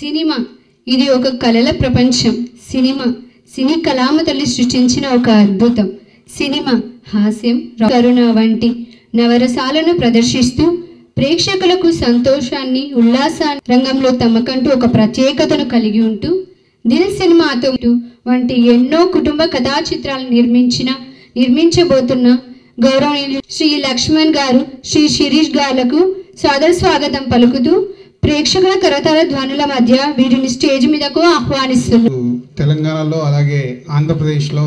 Cinema. ఇది ఒక కళల ప్రపంచం. సినిమా. సినీ కళామ తల్లి సృష్టించిన ఒక అద్భుతం. సినిమా. హాస్యం కరుణ వంటి నవరసాలను ప్రదర్శిస్తూ ప్రేక్షకులకు సంతోషాన్ని ఉల్లాసాన్ని రంగంలో తమకంటూ ఒక ప్రత్యేకతను కలిగి ఉంటూ దిల్ సినిమాతో వంటి ఎన్నో కుటుంబ కథా చిత్రాలు నిర్మించిన నిర్మించబోతున్న గౌరవనీయులు శ్రీ లక్ష్మణ్ గారు శ్రీ శిరీష్ గారులకు సాదర స్వాగతం పలుకుతూ ప్రేక్షకుల కరతాల ధ్వనుల మధ్య వీరిని స్టేజ్ మీదకు ఆహ్వానిస్తున్నారు. తెలంగాణలో అలాగే ఆంధ్రప్రదేశ్లో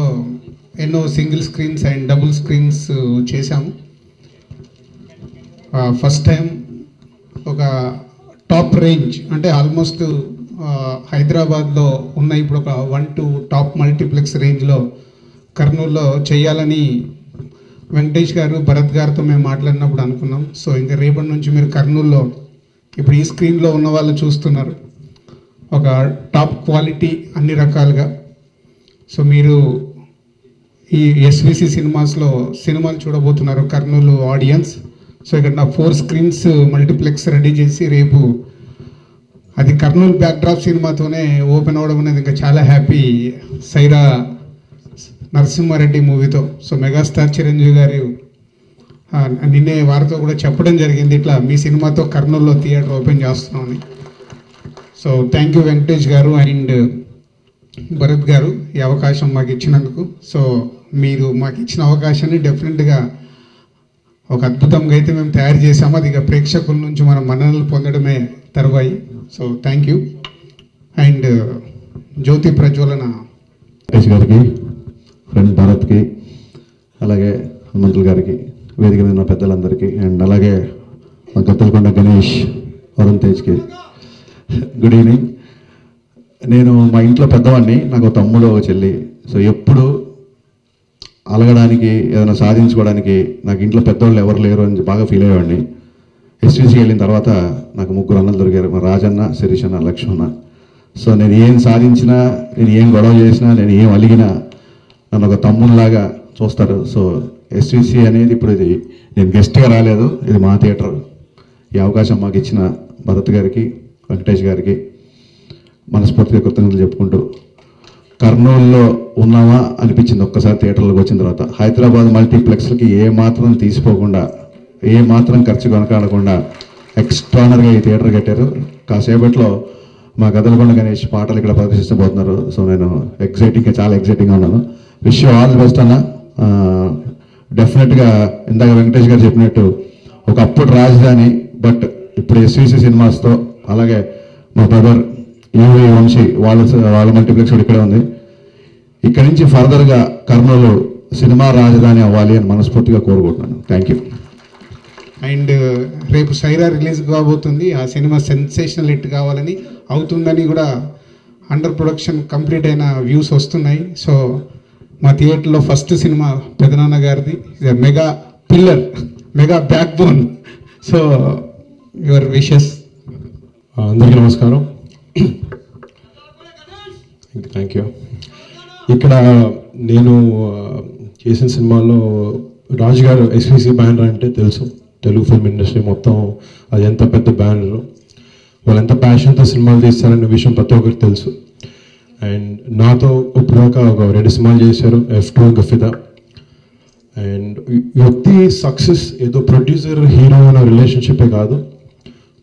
ఎన్నో single screens and double screens చేశాము. ఫస్ట్ టైం ఒక టాప్ రేంజ్ అంటే ఆల్మోస్ట్ హైదరాబాద్లో ఉన్న ఇప్పుడు ఒక వన్ టు టాప్ మల్టీప్లెక్స్ రేంజ్లో కర్నూలులో చేయాలని వెంకటేష్ గారు భరత్ గారితో మేము మాట్లాడినప్పుడు అనుకున్నాం. సో ఇంకా రేపటి నుంచి మీరు కర్నూలులో ఇప్పుడు ఈ స్క్రీన్లో ఉన్న వాళ్ళు చూస్తున్నారు. ఒక టాప్ క్వాలిటీ అన్ని రకాలుగా. సో మీరు ఈ ఎస్విసి సినిమాస్లో సినిమాలు చూడబోతున్నారు. కర్నూలు ఆడియన్స్. సో ఇక్కడ నా ఫోర్ స్క్రీన్స్ మల్టీప్లెక్స్ రెడీ చేసి రేపు అది కర్నూలు బ్యాక్డ్రాప్ సినిమాతోనే ఓపెన్ అవ్వడం అనేది ఇంకా చాలా హ్యాపీ సైరా నరసింహారెడ్డి మూవీతో. సో మెగాస్టార్ చిరంజీవి గారు నిన్నే వారితో కూడా చెప్పడం జరిగింది. ఇట్లా మీ సినిమాతో కర్నూలులో థియేటర్ ఓపెన్ చేస్తున్నామని. So thank you Venkatesh garu and Bharat గారు ఈ అవకాశం మాకు ఇచ్చినందుకు. సో మీరు మాకు ఇచ్చిన అవకాశాన్ని డెఫినెట్గా ఒక అద్భుతంగా అయితే మేము తయారు చేసాము అది ఇక ప్రేక్షకుల నుంచి మనం మన్ననలు పొందడమే తరువాయి. So thank you. అండ్ జ్యోతి ప్రజ్వలన. గారికి ఫ్రెండ్ భరత్కి అలాగే హనుమంతులు గారికి. పెద్దలందరికీ అండ్ అలాగే మా గద్దలకొండ గణేష్ వరుణ్ తేజ్కి గుడ్ ఈవినింగ్. నేను మా ఇంట్లో పెద్దవాడిని నాకు తమ్ముడు ఒక చెల్లి. సో ఎప్పుడు అలగడానికి ఏదైనా సాధించుకోవడానికి నాకు ఇంట్లో పెద్దవాళ్ళు ఎవరు లేరు అని బాగా ఫీల్ అయ్యేవాడిని. ఎస్టీసీ వెళ్ళిన తర్వాత నాకు ముగ్గురు అన్నలు దొరికారు. మా రాజన్న శిరీష్ అన్న లక్ష్మణ సో నేను ఏం సాధించినా నేను ఏం గొడవ చేసినా నేను ఏం అలిగినా నన్ను ఒక తమ్ముడిలాగా చూస్తారు. సో ఎస్విసి అనేది ఇప్పుడు ఇది నేను గెస్ట్గా రాలేదు ఇది మా థియేటర్ ఈ అవకాశం మాకు ఇచ్చిన భరత్ గారికి వెంకటేష్ గారికి మనస్ఫూర్తిగా కృతజ్ఞతలు చెప్పుకుంటూ కర్నూలులో ఉన్నామా అనిపించింది ఒక్కసారి థియేటర్లోకి వచ్చిన తర్వాత. హైదరాబాద్ మల్టీప్లెక్స్లకి ఏ మాత్రం తీసిపోకుండా ఏ మాత్రం ఖర్చు కొనకాడకుండా ఎక్స్ట్రానర్గా ఈ థియేటర్ కట్టారు. కాసేపట్లో మా గదలకొండ గణేష్ పాటలు ఇక్కడ ప్రదర్శించబోతున్నారు. సో నేను ఎగ్జైటింగ్గా చాలా ఎగ్జైటింగ్గా ఉన్నాను. విష్ ఆల్ ది బెస్ట్ అన్న. డెఫినెట్గా ఇందాక వెంకటేష్ గారు చెప్పినట్టు ఒకప్పుడు రాజధాని బట్ ఇప్పుడు ఎస్వీసీ సినిమాస్తో అలాగే మా బ్రదర్ యూవీ వంశీ వాళ్ళ వాళ్ళ మల్టీప్లెక్స్ కూడా ఇక్కడే ఉంది. ఇక్కడి నుంచి ఫర్దర్గా కర్నూలు సినిమా రాజధాని అవ్వాలి అని మనస్ఫూర్తిగా కోరుకుంటున్నాను. థ్యాంక్ యూ అండ్ రేపు సైరా రిలీజ్ కాబోతుంది. ఆ సినిమా సెన్సేషనల్ హిట్ కావాలని అవుతుందని కూడా అండర్ ప్రొడక్షన్ కంప్లీట్ అయిన వ్యూస్ వస్తున్నాయి. సో మా థియేటర్లో ఫస్ట్ సినిమా పెదనాన్న గారిది. Mega pillar mega backbone so your wishes అందరికీ నమస్కారం. థ్యాంక్ యూ ఇక్కడ నేను చేసిన సినిమాల్లో రాజు గారు ఎస్విసి బ్యానర్ అంటే తెలుసు. తెలుగు ఫిల్మ్ ఇండస్ట్రీ మొత్తం అది ఎంత పెద్ద బ్యానర్. వాళ్ళు ఎంత ప్యాషన్తో సినిమాలు తీస్తారనే విషయం ప్రతి ఒక్కరికి తెలుసు. అండ్ నాతో ఇప్పటిదాకా ఒక రెండు సినిమాలు చేశారు ఎఫ్ టూ గఫిదా అండ్ వ్యక్తి సక్సెస్ ఏదో ప్రొడ్యూసర్ హీరో అన్న రిలేషన్షిప్పే కాదు.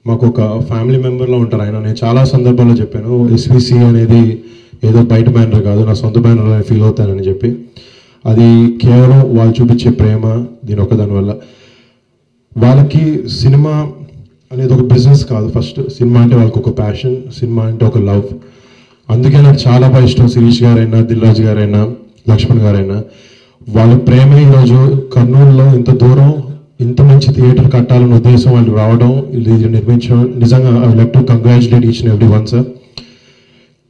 మాకు ఒక ఫ్యామిలీ మెంబర్లో ఉంటారు ఆయన. నేను చాలా సందర్భాల్లో చెప్పాను ఎస్విసి అనేది ఏదో బయట బ్యానర్ కాదు నా సొంత బ్యానర్ అని ఫీల్ అవుతానని చెప్పి. అది కేవలం వాళ్ళు చూపించే ప్రేమ దీని ఒక దానివల్ల వాళ్ళకి సినిమా అనేది ఒక బిజినెస్ కాదు ఫస్ట్ సినిమా అంటే వాళ్ళకి ఒక ప్యాషన్ సినిమా అంటే ఒక లవ్ అందుకే నాకు చాలా బాగా ఇష్టం శిరీష్ గారైనా దిల్రాజ్ గారైనా లక్ష్మణ్ గారైనా. వాళ్ళ ప్రేమ ఈరోజు కర్నూలులో ఇంత దూరం ఇంత మంచి థియేటర్ కట్టాలన్న ఉద్దేశం వాళ్ళు రావడం నిర్మించడం. నిజంగా I like to congratulate each and every one sir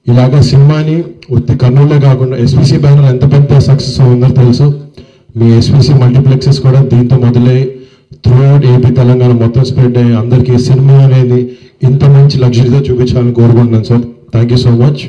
ఇలాగ సినిమాని ఉత్తి కర్నూలులో కాకుండా ఎస్విసి బ్యానర్ ఎంత పెద్ద సక్సెస్ ఉందో తెలుసు. మీ ఎస్విసి మల్టీప్లెక్సెస్ కూడా దీంతో మొదలై త్రూ అవుట్ ఏపీ తెలంగాణ మొత్తం స్ప్రెడ్ అయ్యి అందరికీ సినిమా అనేది ఇంత మంచి లగ్జరీతో చూపించాలని కోరుకుంటున్నాను sir thank you so much